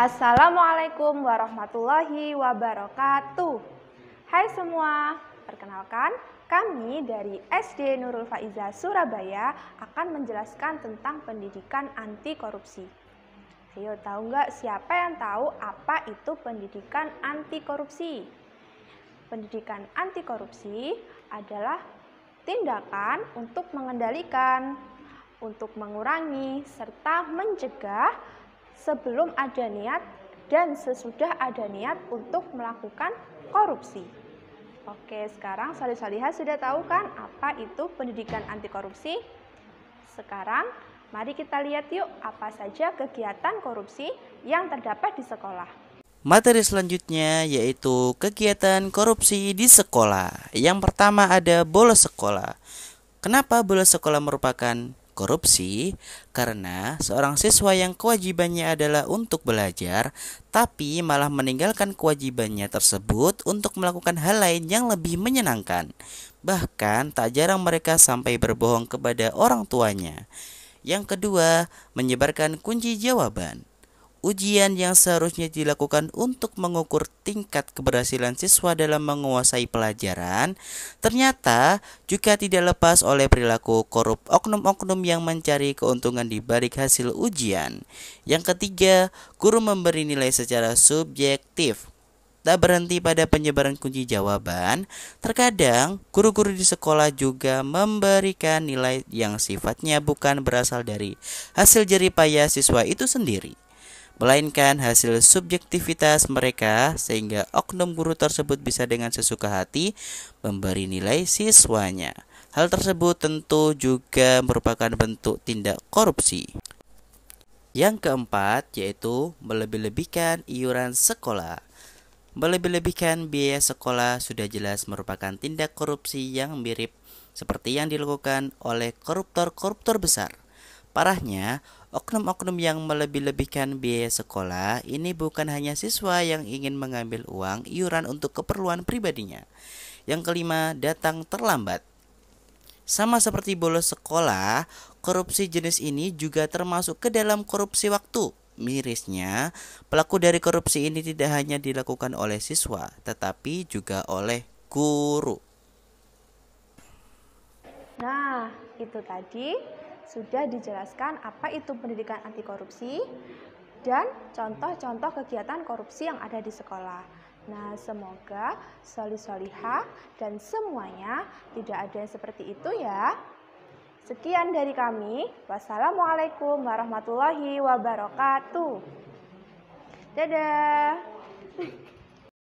Assalamualaikum warahmatullahi wabarakatuh. Hai semua, perkenalkan kami dari SD Nurul Faiza Surabaya akan menjelaskan tentang pendidikan anti korupsi. Ayo tahu nggak siapa yang tahu apa itu pendidikan anti korupsi? Pendidikan anti korupsi adalah tindakan untuk mengendalikan, untuk mengurangi, serta mencegah sebelum ada niat dan sesudah ada niat untuk melakukan korupsi. Oke, sekarang Salih Salihah sudah tahu kan apa itu pendidikan anti korupsi? Sekarang mari kita lihat yuk apa saja kegiatan korupsi yang terdapat di sekolah. Materi selanjutnya yaitu kegiatan korupsi di sekolah. Yang pertama ada bolos sekolah. Kenapa bolos sekolah merupakan korupsi karena seorang siswa yang kewajibannya adalah untuk belajar, tapi malah meninggalkan kewajibannya tersebut untuk melakukan hal lain yang lebih menyenangkan. Bahkan, tak jarang mereka sampai berbohong kepada orang tuanya. Yang kedua, menyebarkan kunci jawaban. Ujian yang seharusnya dilakukan untuk mengukur tingkat keberhasilan siswa dalam menguasai pelajaran ternyata juga tidak lepas oleh perilaku korup oknum-oknum yang mencari keuntungan di balik hasil ujian. Yang ketiga, guru memberi nilai secara subjektif. Tak berhenti pada penyebaran kunci jawaban, terkadang guru-guru di sekolah juga memberikan nilai yang sifatnya bukan berasal dari hasil jeripaya siswa itu sendiri melainkan hasil subjektivitas mereka sehingga oknum guru tersebut bisa dengan sesuka hati memberi nilai siswanya. Hal tersebut tentu juga merupakan bentuk tindak korupsi. Yang keempat yaitu melebih-lebihkan iuran sekolah. Melebih-lebihkan biaya sekolah sudah jelas merupakan tindak korupsi yang mirip seperti yang dilakukan oleh koruptor-koruptor besar. Parahnya, oknum-oknum yang melebih-lebihkan biaya sekolah ini bukan hanya siswa yang ingin mengambil uang iuran untuk keperluan pribadinya. Yang kelima, datang terlambat. Sama seperti bolos sekolah, korupsi jenis ini juga termasuk ke dalam korupsi waktu. Mirisnya, pelaku dari korupsi ini tidak hanya dilakukan oleh siswa, tetapi juga oleh guru. Nah, itu tadi sudah dijelaskan apa itu pendidikan anti korupsi dan contoh-contoh kegiatan korupsi yang ada di sekolah. Nah, semoga soli soliha dan semuanya tidak ada yang seperti itu ya. Sekian dari kami. Wassalamualaikum warahmatullahi wabarakatuh. Dadah.